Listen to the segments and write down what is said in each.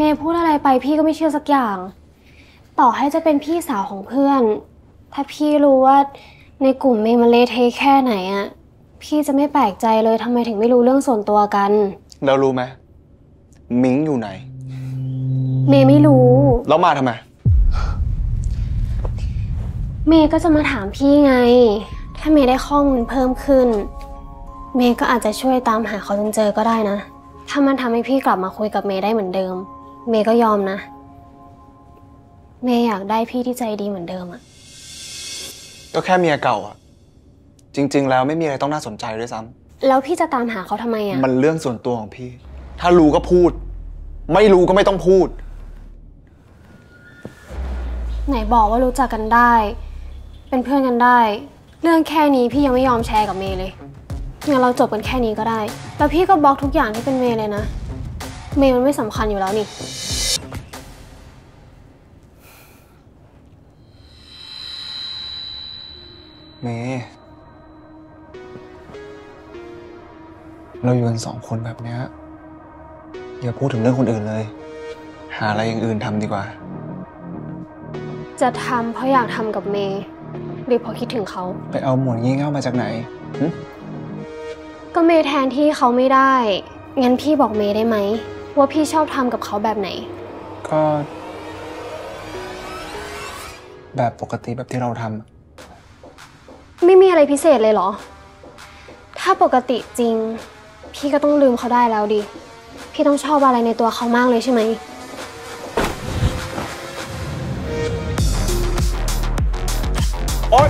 เมย์พูดอะไรไปพี่ก็ไม่เชื่อสักอย่าง ต่อให้จะเป็นพี่สาวของเพื่อน ถ้าพี่รู้ว่าในกลุ่มเมย์มันเละเทะแค่ไหนอะพี่จะไม่แปลกใจเลยทำไมถึงไม่รู้เรื่องส่วนตัวกัน แล้วรู้ไหมมิงอยู่ไหน เมย์ไม่รู้ แล้วมาทำไม เมย์ก็จะมาถามพี่ไง ถ้าเมย์ได้ข้อมูลเพิ่มขึ้น เมย์ก็อาจจะช่วยตามหาเขาจนเจอก็ได้นะ ถ้ามันทำให้พี่กลับมาคุยกับเมย์ได้เหมือนเดิม เมย์ก็ยอมนะ เมย์อยากได้พี่ที่ใจดีเหมือนเดิมอะก็แค่เมียเก่าอะจริง ๆ แล้วไม่มีอะไรต้องน่าสนใจด้วยซ้ำแล้วพี่จะตามหาเขาทำไมอะมันเรื่องส่วนตัวของพี่ ถ้ารู้ก็พูด ไม่รู้ก็ไม่ต้องพูด ไหนบอกว่ารู้จักกันได้ เป็นเพื่อนกันได้ เรื่องแค่นี้พี่ยังไม่ยอมแชร์กับเมย์เลยงั้นเราจบกันแค่นี้ก็ได้ แล้วพี่ก็บล็อกทุกอย่างที่เป็นเมย์เลยนะ เมย์มันไม่สำคัญอยู่แล้วนี่ เมย์เราอยู่กันสองคนแบบเนี้ยอย่าพูดถึงเรื่องคนอื่นเลย หาอะไรอย่างอื่นทำดีกว่า จะทำเพราะอยากทำกับเมย์หรือเพราะคิดถึงเขา ไปเอาหมวดงี่เง่ามาจากไหนหึก็เมย์แทนที่เขาไม่ได้ งั้นพี่บอกเมย์ได้ไหม ว่าพี่ชอบทำกับเขาแบบไหน ก็ แบบปกติแบบที่เราทำอะไม่มีอะไรพิเศษเลยเหรอ ถ้าปกติจริง พี่ก็ต้องลืมเขาได้แล้วดิ พี่ต้องชอบอะไรในตัวเขามากเลยใช่ไหม โอ๊ย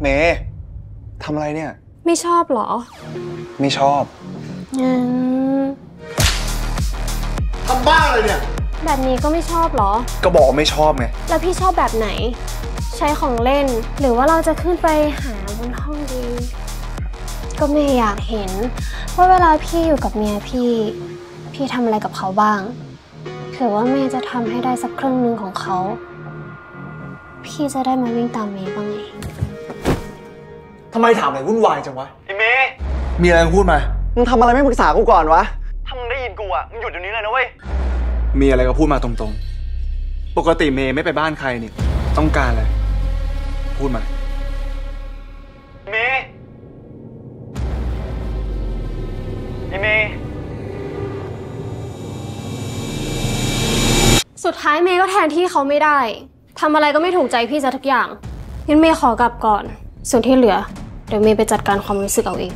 เมย์ทำอะไรเนี่ย ไม่ชอบเหรอ ไม่ชอบ งั้นทำบ้าอะไรเนี่ย แบบนี้ก็ไม่ชอบเหรอ ก็บอกว่าไม่ชอบไง แล้วพี่ชอบแบบไหน ใช้ของเล่น หรือว่าเราจะขึ้นไปหาบนห้องดี ก็เมย์อยากเห็น ว่าเวลาพี่อยู่กับเมียพี่ พี่ทำอะไรกับเขาบ้างเผื่อว่าเมย์จะทำให้ได้สักครึ่งหนึ่งของเขา พี่จะได้มาวิ่งตามเมย์บ้างไงทำไมถามอะไรวุ่นวายจังวะไอ้เมย์มีอะไรพูดมา มึงทำอะไรไม่ปรึกษากูก่อนวะ ถ้ามึงได้ยินกูอะมึงหยุดเดี๋ยวนี้เลยนะเว้ย มีอะไรก็พูดมาตรงๆ ปกติเมย์ไม่ไปบ้านใครนี่ ต้องการอะไร พูดมา เมย์ไอ้เมย์สุดท้ายเมย์ก็แทนที่เขาไม่ได้ทำอะไรก็ไม่ถูกใจพี่ซะทุกอย่างงั้นเมย์ขอกลับก่อน ส่วนที่เหลือ เดี๋ยวเมย์ไปจัดการความรู้สึกเอาเอง